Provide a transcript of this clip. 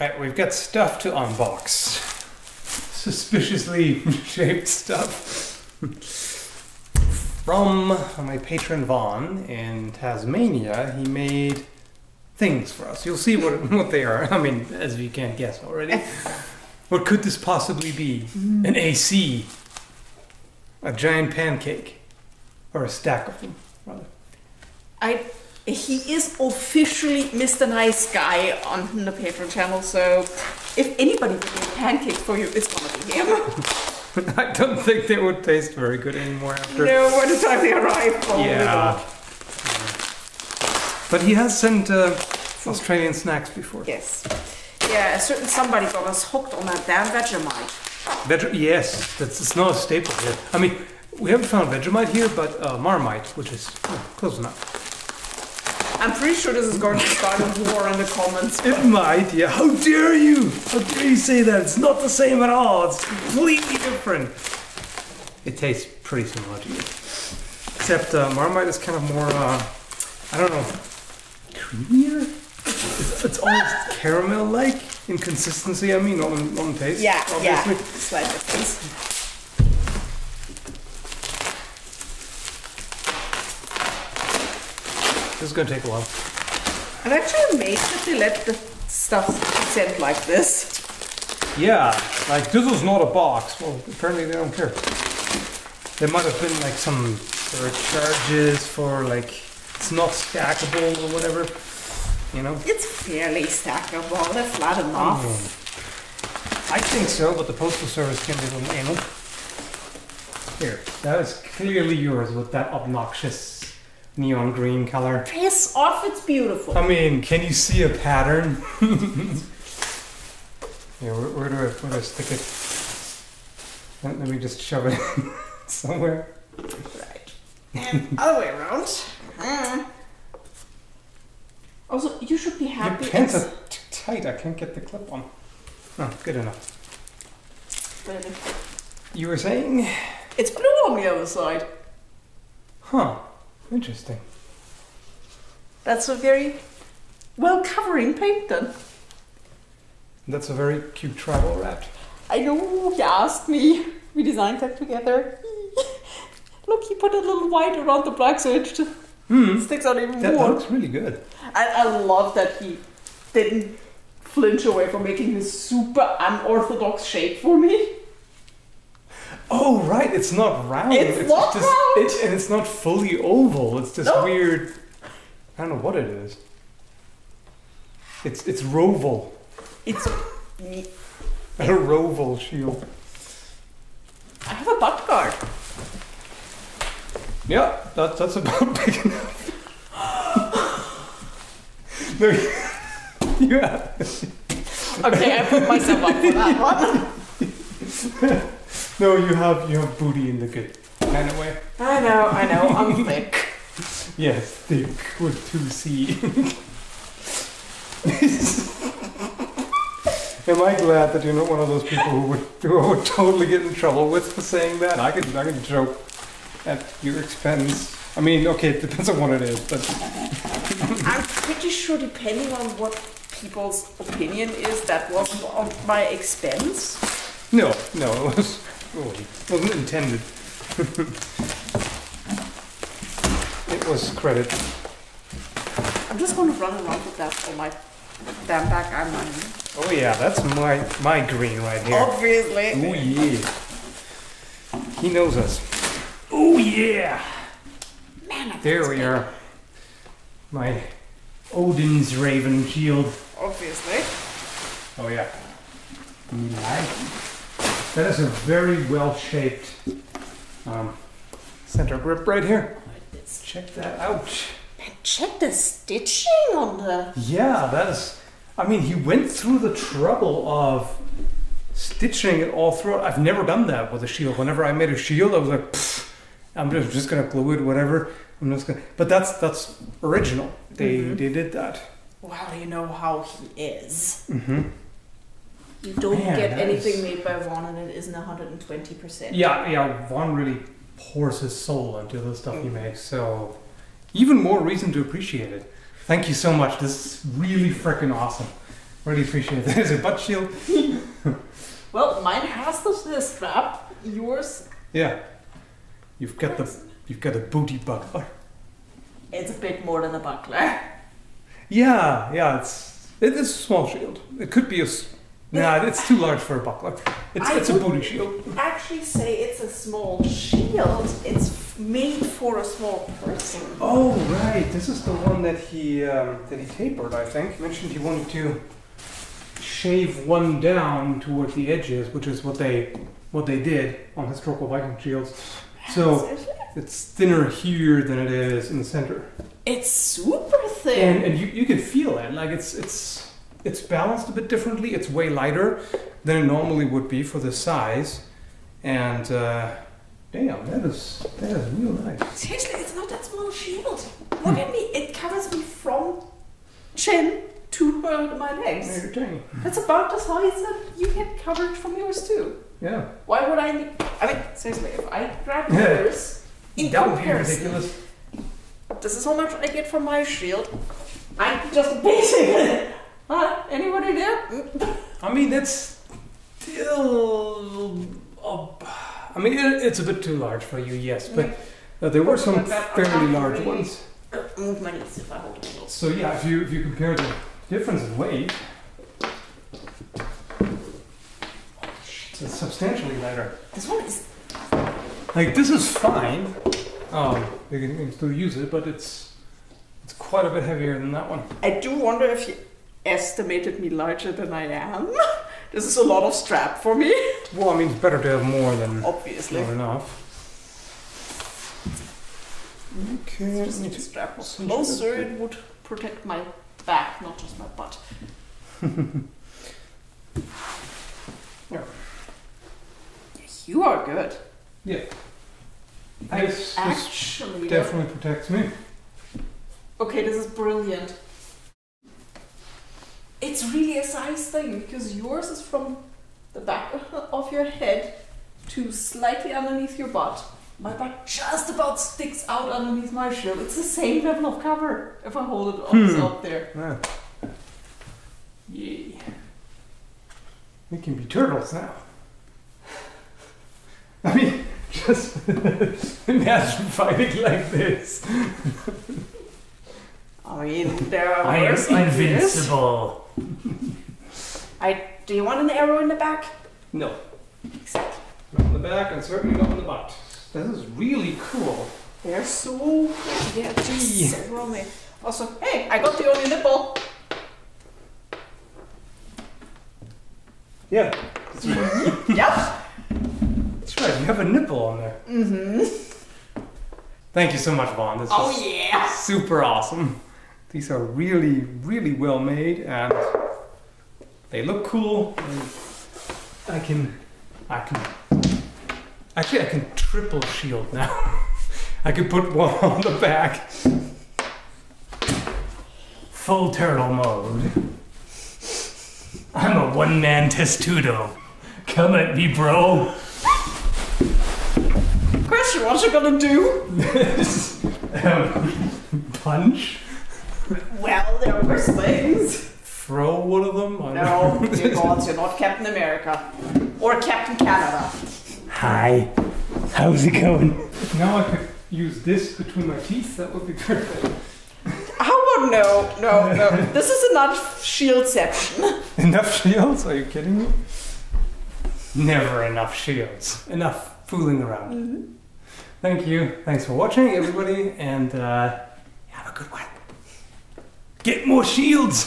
Right, we've got stuff to unbox. Suspiciously shaped stuff. From my patron Vaughn in Tasmania, he made things for us. You'll see what, what they are. I mean, as you can't guess already. what could this possibly be? Mm. An AC. A giant pancake. Or a stack of them, rather. I he is officially Mr. Nice Guy on the Patreon channel, so if anybody would pancakes for you, it's gonna be him. I don't think they would taste very good anymore after. no, by the time they arrive, probably Yeah. But he has sent uh, Australian snacks before. Yes. Yeah, a certain somebody got us hooked on that damn Vegemite. Veg- yes, that's it's not a staple here. I mean, we haven't found Vegemite here, but uh, Marmite, which is oh, close enough. I'm pretty sure this is going to start a war in the comments. It might, yeah. How dare you? How dare you say that? It's not the same at all. It's completely different. It tastes pretty similar to you. Except uh, Marmite is kind of more, uh, I don't know, creamier? It's, it's almost caramel-like in consistency, I mean, not in, not in taste, Yeah, yeah. obviously. Slight difference. Is gonna take a while. I'm actually amazed that they let the stuff sent like this. Yeah, like this was not a box. Well, apparently they don't care. There might have been like some charges for like it's not stackable or whatever. You know? It's fairly stackable. They're flat enough. Hmm. I think so, but the postal service can be a little anal. Here, that is clearly yours with that obnoxious neon green color. Piss off, it's beautiful. I mean, can you see a pattern? Here, where, where do I where do I stick it? Let, let me just shove it in somewhere. Right. And other way around. Mm. Also, you should be Your happy. pants it's- are too tight. I can't get the clip on. Oh, good enough. You were saying? It's blue on the other side. Huh. Interesting. That's a very well covering paint then. That's a very cute travel rat. I know, he asked me. We designed that together. Look, he put a little white around the black so it Hmm. sticks out even That, that more. looks really good. I, I love that he didn't flinch away from making this super unorthodox shape for me. Oh right, it's not round. It's not just, round. It, and it's not fully oval. It's this No. weird. I don't know what it is. It's it's roval. It's. A roval shield. I have a butt guard. Yeah, that, that's about big enough. no, you, you have, Okay, I put myself up for that one. No, you have you have booty in the good kind of way. I know, I know, I'm thick. Yes, thick with two C. Am I glad that you're not one of those people who would who would totally get in trouble with for saying that? I could I could joke at your expense. I mean, okay, it depends on what it is, but I'm pretty sure, depending on what people's opinion is, that wasn't on my expense. no, no, it was oh, it wasn't intended. it was credit. I'm just going to run around with that on my damn back. I'm not. Oh yeah, that's my my green right here. Obviously. Oh yeah. He knows us. Oh yeah. Man, I'm There we are. My Odin's Raven shield. Obviously. Oh yeah. You like? That is a very well shaped um, center grip right here. It's- Check that out. Man, check the stitching on the. Yeah, that is. I mean, he went through the trouble of stitching it all throughout. I've never done that with a shield. Whenever I made a shield, I was like, I'm just, just gonna glue it, whatever. I'm just gonna. But that's that's original. They Mhm. they did that. Well, you know how he is. hmm You don't Man, get anything is- made by Vaughn and it isn't 120%. Yeah, yeah. Vaughn really pours his soul into the stuff he mm. makes. So even more reason to appreciate it. Thank you so much. This is really freaking awesome. Really appreciate that. Is it butt shield? Well, mine has the, the strap. Yours, Yeah. You've got the you've got a booty buckler. it's a bit more than a buckler. Yeah, yeah, it's it is a small shield. It could be a Nah, it's too large for a buckler. It's I it's a booty shield. Actually, say it's a small shield. It's made for a small person. Oh right, this is the one that he um, that he tapered. I think he mentioned he wanted to shave one down toward the edges, which is what they what they did on historical Viking shields. So it's thinner here than it is in the center, It's super thin. and and you, you can feel it. Like it's it's it's balanced a bit differently. It's way lighter than it normally would be for the size, and uh, damn, that is that is real nice. Seriously, it's not that small shield. Look at me. It covers me from chin to uh, my legs. You're tiny. That's about the size that you get coverage from yours too. Yeah. Why would I need? I mean, seriously, if I grab Yeah. yours in that would be ridiculous. this is how much I get from my shield. I'm just basically. Huh? Anybody there? I mean, it's still. Uh, I mean, it, it's a bit too large for you, yes, but uh, there were some fairly large ones. Uh, Move my knees if I hold it. So yeah, if you if you compare the difference in weight, it's substantially lighter. This one is. Like this is fine. Um, you can, you can still use it, but it's it's quite a bit heavier than that one. I do wonder if you estimated me larger than I am. this is a lot of strap for me. Well, I mean, it's better to have more than Obviously. not enough. Okay, Just let me if the just- strap was closer, it would protect my back, not just my butt. Yeah. You are good. Yeah. I This, this actually. definitely protects me. Okay, this is brilliant. It's really a size thing because yours is from the back of your head to slightly underneath your butt. My butt just about sticks out underneath my shield. It's the same level of cover if I hold it on Hmm. up there. Yeah. Yay. We can be turtles now. I mean, just imagine fighting like this. I mean, there are I am worse ideas. invincible. I do you want an arrow in the back? No, Exactly. not on the back and certainly not on the butt. This is really cool. They're so pretty. They're just so. Also, hey, I got the only nipple. Yeah, yep. that's right. You have a nipple on there. Mm-hmm. Thank you so much, Vaughn. This Oh was yeah. super awesome. These are really, really well made and they look cool. and I can, I can, actually I can triple shield now. I can put one on the back. Full turtle mode. I'm a one man testudo. Come at me, bro. Question: What you gonna do? Um, punch, Well, there are worse things. throw one of them. I No, know. dear gods, you're not Captain America or Captain Canada. Hi. How's it going? Now I could use this between my teeth. That would be perfect. How about no, no, no? This is enough shieldception. Enough shields? Are you kidding me? Never enough shields. Enough fooling around. Thank you. Thanks for watching, everybody, and uh, have a good one. Get more shields!